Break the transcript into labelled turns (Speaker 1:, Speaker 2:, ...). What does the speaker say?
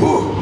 Speaker 1: Woo.